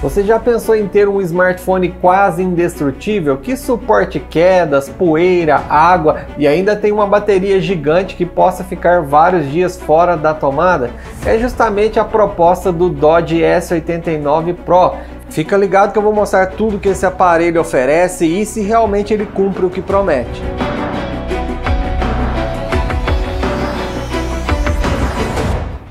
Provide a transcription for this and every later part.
Você já pensou em ter um smartphone quase indestrutível que suporte quedas, poeira, água e ainda tem uma bateria gigante que possa ficar vários dias fora da tomada? É justamente a proposta do Dodge S89 Pro. Fica ligado que eu vou mostrar tudo que esse aparelho oferece e se realmente ele cumpre o que promete.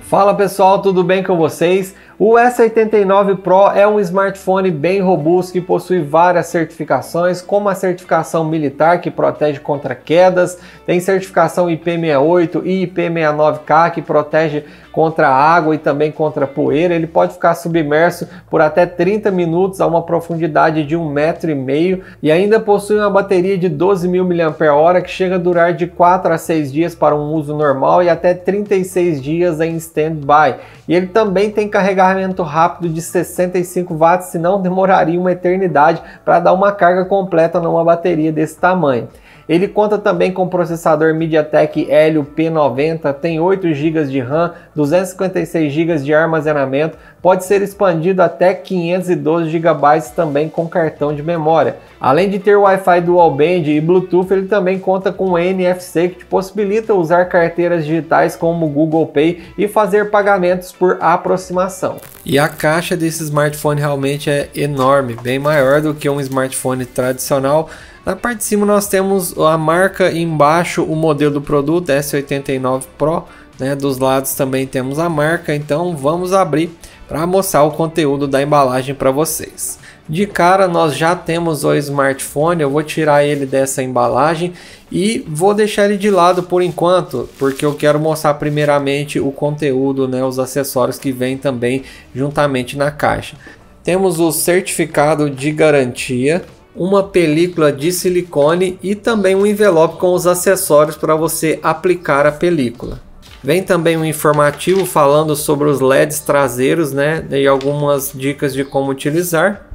Fala pessoal, tudo bem com vocês? O S89 Pro é um smartphone bem robusto que possui várias certificações, como a certificação militar que protege contra quedas, tem certificação IP68 e IP69K que protege contra água e também contra poeira. Ele pode ficar submerso por até 30 minutos a uma profundidade de um metro e meio e ainda possui uma bateria de 12.000 mAh que chega a durar de 4 a 6 dias para um uso normal e até 36 dias em standby. E ele também tem carregamento rápido de 65 watts, senão demoraria uma eternidade para dar uma carga completa numa bateria desse tamanho. Ele conta também com processador MediaTek Helio P90, tem 8 GB de RAM, 256 GB de armazenamento, pode ser expandido até 512 GB também com cartão de memória. Além de ter Wi-Fi Dual Band e Bluetooth, ele também conta com NFC que te possibilita usar carteiras digitais como Google Pay e fazer pagamentos por aproximação. E a caixa desse smartphone realmente é enorme, bem maior do que um smartphone tradicional na parte de cima nós temos a marca embaixo o modelo do produto S89 Pro, né? Dos lados também temos a marca, então vamos abrir para mostrar o conteúdo da embalagem para vocês. De cara nós já temos o smartphone, eu vou tirar ele dessa embalagem e vou deixar ele de lado por enquanto, porque eu quero mostrar primeiramente o conteúdo, né, os acessórios que vêm também juntamente na caixa. Temos o certificado de garantia, uma película de silicone e também um envelope com os acessórios para você aplicar a película. Vem também um informativo falando sobre os LEDs traseiros, né, e algumas dicas de como utilizar.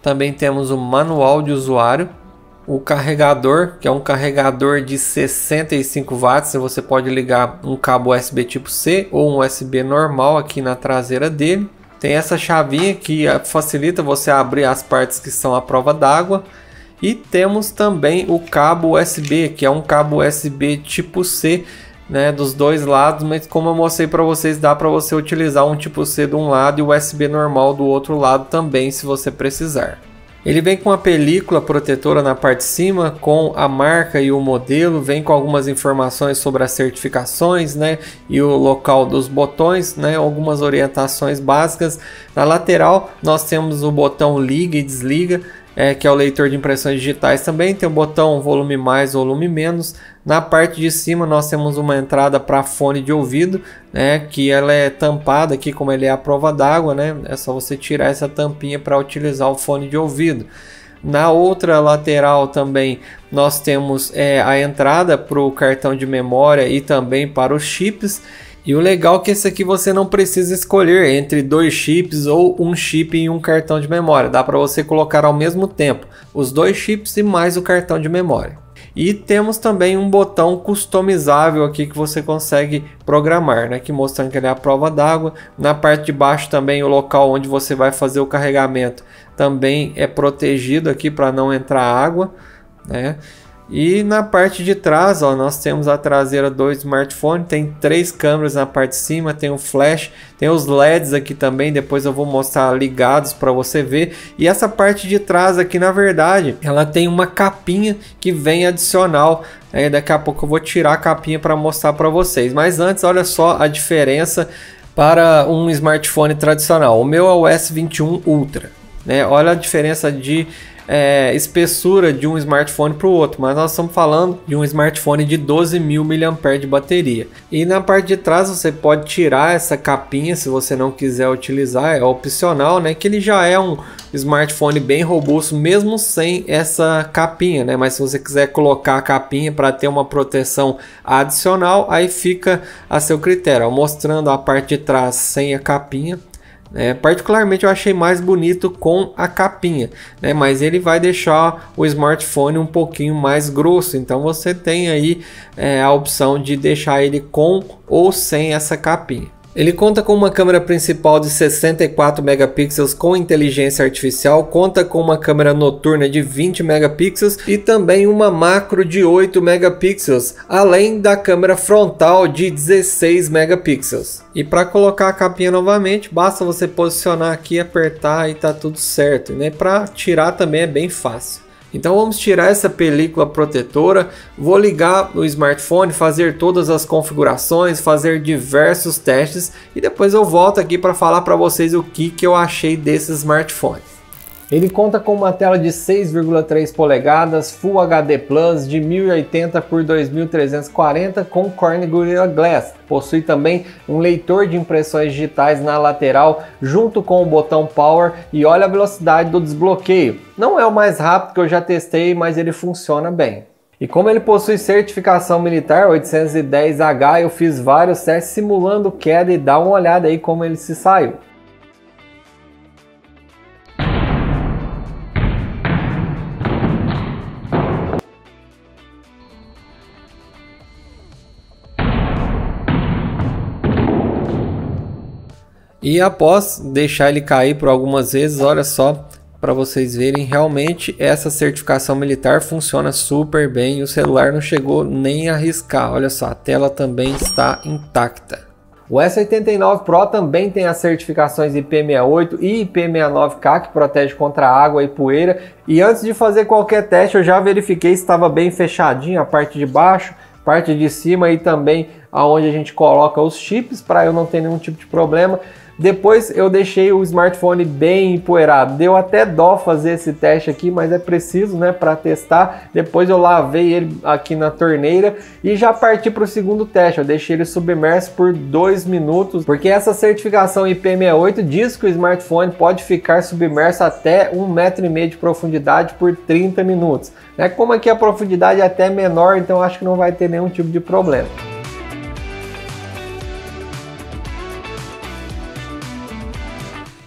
Também temos o manual de usuário, o carregador, que é um carregador de 65 watts, você pode ligar um cabo USB tipo C ou um USB normal aqui na traseira dele tem essa chavinha que eh, facilita você abrir as partes que são à prova d'água. E temos também o cabo USB, que é um cabo USB tipo C, né, dos dois lados, mas como eu mostrei para vocês, dá para você utilizar um tipo C de um lado e USB normal do outro lado também, se você precisar. Ele vem com a película protetora na parte de cima, com a marca e o modelo, vem com algumas informações sobre as certificações, né, e o local dos botões, né, algumas orientações básicas. Na lateral nós temos o botão liga e desliga, é, que é o leitor de impressões digitais também, tem o botão volume mais, volume menos. Na parte de cima nós temos uma entrada para fone de ouvido, né, que ela é tampada aqui como ele é a prova d'água, né, é só você tirar essa tampinha para utilizar o fone de ouvido. Na outra lateral também nós temos é, a entrada para o cartão de memória e também para os chips e o legal é que esse aqui você não precisa escolher entre dois chips ou um chip e um cartão de memória. Dá para você colocar ao mesmo tempo os dois chips e mais o cartão de memória. E temos também um botão customizável aqui que você consegue programar, né? Que mostrando que ele é a prova d'água. Na parte de baixo também o local onde você vai fazer o carregamento também é protegido aqui para não entrar água, né? E na parte de trás, ó, nós temos a traseira do smartphone, tem três câmeras na parte de cima, tem o flash, tem os LEDs aqui também, depois eu vou mostrar ligados para você ver. E essa parte de trás aqui, na verdade, ela tem uma capinha que vem adicional. Aí daqui a pouco eu vou tirar a capinha para mostrar para vocês. Mas antes, olha só a diferença para um smartphone tradicional. O meu é o S21 Ultra. Né? Olha a diferença de é, espessura de um smartphone para o outro, mas nós estamos falando de um smartphone de 12 mil mAh de bateria. E na parte de trás você pode tirar essa capinha se você não quiser utilizar, é opcional, né? Que ele já é um smartphone bem robusto, mesmo sem essa capinha, né? Mas se você quiser colocar a capinha para ter uma proteção adicional, aí fica a seu critério. Mostrando a parte de trás sem a capinha, é, particularmente eu achei mais bonito com a capinha, né? mas ele vai deixar o smartphone um pouquinho mais grosso, então você tem aí é, a opção de deixar ele com ou sem essa capinha. Ele conta com uma câmera principal de 64 megapixels com inteligência artificial, conta com uma câmera noturna de 20 megapixels e também uma macro de 8 megapixels, além da câmera frontal de 16 megapixels. E para colocar a capinha novamente, basta você posicionar aqui, apertar e tá tudo certo, né? Para tirar também é bem fácil. Então vamos tirar essa película protetora, vou ligar o smartphone, fazer todas as configurações, fazer diversos testes e depois eu volto aqui para falar para vocês o que, que eu achei desse smartphone. Ele conta com uma tela de 6,3 polegadas Full HD Plus de 1080 por 2340 com Corning Gorilla Glass. Possui também um leitor de impressões digitais na lateral junto com o botão Power e olha a velocidade do desbloqueio. Não é o mais rápido que eu já testei, mas ele funciona bem. E como ele possui certificação militar 810H, eu fiz vários testes simulando queda e dá uma olhada aí como ele se saiu. E após deixar ele cair por algumas vezes, olha só, para vocês verem, realmente essa certificação militar funciona super bem. O celular não chegou nem a riscar. Olha só, a tela também está intacta. O S89 Pro também tem as certificações IP68 e IP69K que protege contra água e poeira. E antes de fazer qualquer teste, eu já verifiquei se estava bem fechadinho a parte de baixo, parte de cima e também aonde a gente coloca os chips para eu não ter nenhum tipo de problema. Depois eu deixei o smartphone bem empoeirado. Deu até dó fazer esse teste aqui, mas é preciso, né, para testar. Depois eu lavei ele aqui na torneira e já parti para o segundo teste. Eu deixei ele submerso por dois minutos, porque essa certificação IP68 diz que o smartphone pode ficar submerso até um metro e meio de profundidade por 30 minutos. Né? Como aqui a profundidade é até menor, então acho que não vai ter nenhum tipo de problema.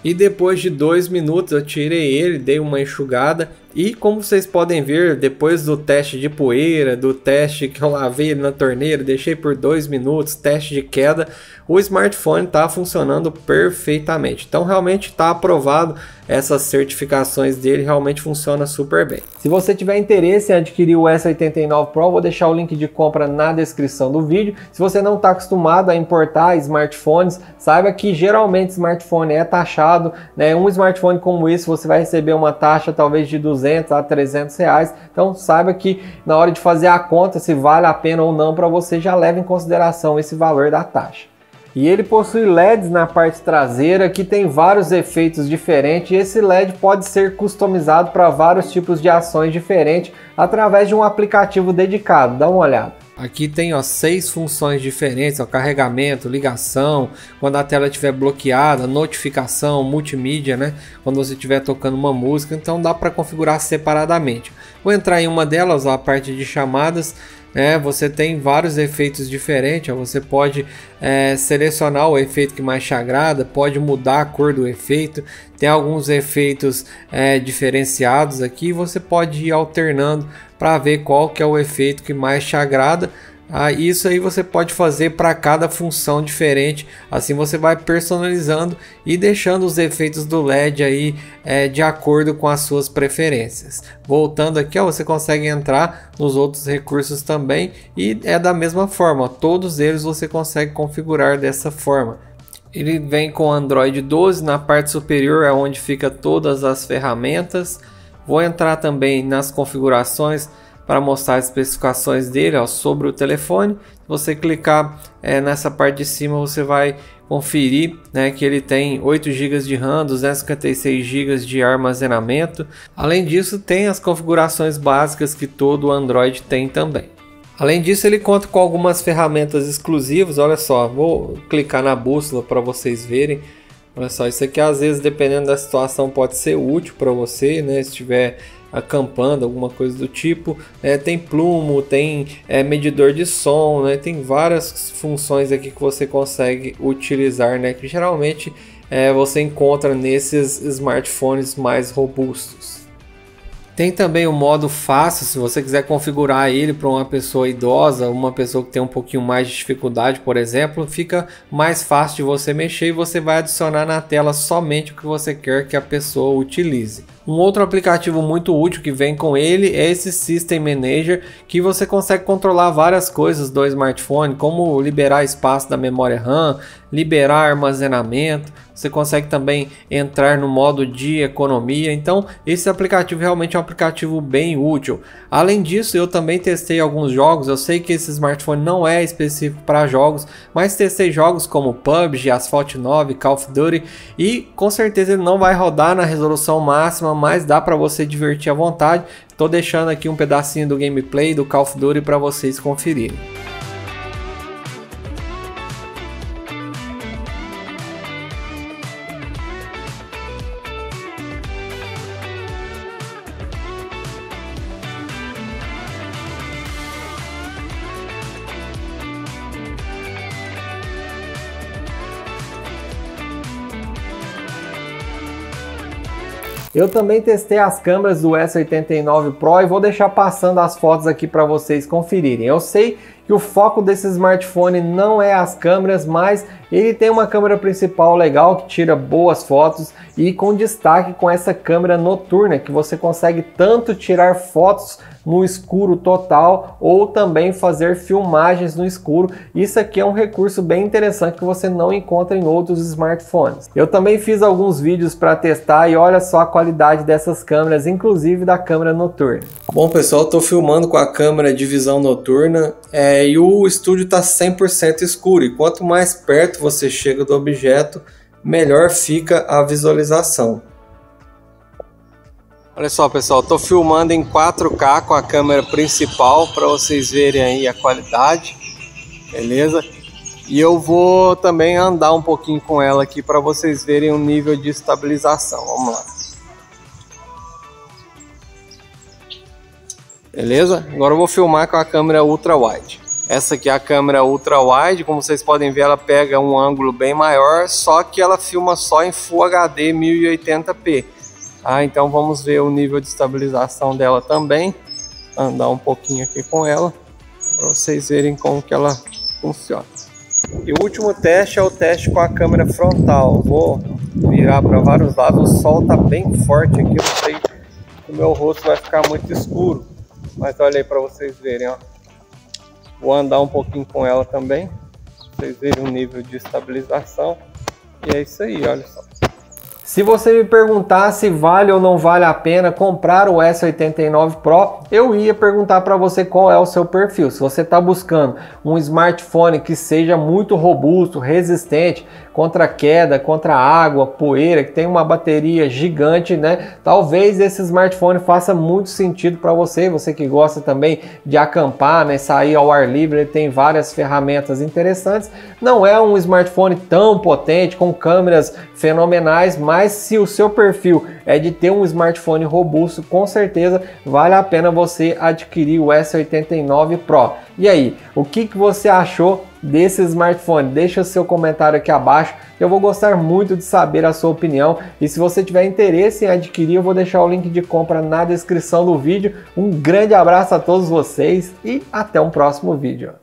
E depois de dois minutos eu tirei ele, dei uma enxugada e como vocês podem ver, depois do teste de poeira, do teste que eu lavei na torneira, deixei por dois minutos, teste de queda, o smartphone está funcionando perfeitamente. Então realmente está aprovado, essas certificações dele realmente funciona super bem. Se você tiver interesse em adquirir o S89 Pro, vou deixar o link de compra na descrição do vídeo. Se você não está acostumado a importar smartphones, saiba que geralmente smartphone é taxado, né? Um smartphone como esse você vai receber uma taxa talvez de 200 200 a 300 reais. Então saiba que na hora de fazer a conta se vale a pena ou não para você já leve em consideração esse valor da taxa. E ele possui LEDs na parte traseira que tem vários efeitos diferentes e esse LED pode ser customizado para vários tipos de ações diferentes através de um aplicativo dedicado. Dá uma olhada. Aqui tem ó, seis funções diferentes: ó, carregamento, ligação, quando a tela estiver bloqueada, notificação, multimídia, né? Quando você estiver tocando uma música, então dá para configurar separadamente. Vou entrar em uma delas, ó, a parte de chamadas. É, você tem vários efeitos diferentes. Ó, você pode é, selecionar o efeito que mais te agrada, pode mudar a cor do efeito. Tem alguns efeitos é, diferenciados aqui. Você pode ir alternando para ver qual que é o efeito que mais te agrada. Ah, isso aí você pode fazer para cada função diferente. Assim você vai personalizando e deixando os efeitos do LED aí é, de acordo com as suas preferências. Voltando aqui, ó, você consegue entrar nos outros recursos também e é da mesma forma. Todos eles você consegue configurar dessa forma. Ele vem com Android 12 na parte superior é onde fica todas as ferramentas. Vou entrar também nas configurações para mostrar as especificações dele ó, sobre o telefone. Se você clicar é, nessa parte de cima, você vai conferir né, que ele tem 8 GB de RAM, 256 GB de armazenamento. Além disso, tem as configurações básicas que todo Android tem também. Além disso, ele conta com algumas ferramentas exclusivas. Olha só, vou clicar na bússola para vocês verem. Olha só, isso aqui às vezes, dependendo da situação, pode ser útil para você, né? Se estiver acampando, alguma coisa do tipo. É, tem plumo, tem é, medidor de som, né? Tem várias funções aqui que você consegue utilizar, né? Que geralmente é, você encontra nesses smartphones mais robustos. Tem também o modo fácil, se você quiser configurar ele para uma pessoa idosa, uma pessoa que tem um pouquinho mais de dificuldade, por exemplo, fica mais fácil de você mexer e você vai adicionar na tela somente o que você quer que a pessoa utilize. Um outro aplicativo muito útil que vem com ele é esse System Manager, que você consegue controlar várias coisas do smartphone, como liberar espaço da memória RAM, liberar armazenamento, você consegue também entrar no modo de economia. Então, esse aplicativo realmente é um aplicativo bem útil. Além disso, eu também testei alguns jogos. Eu sei que esse smartphone não é específico para jogos, mas testei jogos como PUBG, Asphalt 9, Call of Duty e com certeza ele não vai rodar na resolução máxima, mas dá para você divertir à vontade. Estou deixando aqui um pedacinho do gameplay do Call of Duty para vocês conferirem. Eu também testei as câmeras do S89 Pro e vou deixar passando as fotos aqui para vocês conferirem. Eu sei que o foco desse smartphone não é as câmeras, mas ele tem uma câmera principal legal que tira boas fotos e com destaque com essa câmera noturna que você consegue tanto tirar fotos no escuro total ou também fazer filmagens no escuro. Isso aqui é um recurso bem interessante que você não encontra em outros smartphones. Eu também fiz alguns vídeos para testar e olha só a qualidade dessas câmeras, inclusive da câmera noturna. Bom pessoal, estou filmando com a câmera de visão noturna é, e o estúdio está 100% escuro e quanto mais perto você chega do objeto, melhor fica a visualização. Olha só pessoal, estou filmando em 4K com a câmera principal para vocês verem aí a qualidade, beleza? E eu vou também andar um pouquinho com ela aqui para vocês verem o nível de estabilização. Vamos lá. Beleza? Agora eu vou filmar com a câmera ultra wide. Essa aqui é a câmera ultra wide, como vocês podem ver, ela pega um ângulo bem maior, só que ela filma só em Full HD 1080p. Ah, então vamos ver o nível de estabilização dela também. Andar um pouquinho aqui com ela para vocês verem como que ela funciona. E o último teste é o teste com a câmera frontal. Vou virar para vários lados. O sol está bem forte aqui. Eu não sei se o meu rosto vai ficar muito escuro. Mas olha aí para vocês verem. Ó. Vou andar um pouquinho com ela também. Vocês verem o nível de estabilização. E é isso aí, olha só. Se você me perguntar se vale ou não vale a pena comprar o S89 Pro, eu ia perguntar para você qual é o seu perfil. Se você está buscando um smartphone que seja muito robusto, resistente contra queda, contra água, poeira, que tem uma bateria gigante, né? Talvez esse smartphone faça muito sentido para você. Você que gosta também de acampar, né? Sair ao ar livre, ele tem várias ferramentas interessantes. Não é um smartphone tão potente com câmeras fenomenais, mas se o seu perfil é de ter um smartphone robusto, com certeza vale a pena você adquirir o S89 Pro. E aí, o que, que você achou desse smartphone? Deixa seu comentário aqui abaixo, eu vou gostar muito de saber a sua opinião. E se você tiver interesse em adquirir, eu vou deixar o link de compra na descrição do vídeo. Um grande abraço a todos vocês e até um próximo vídeo.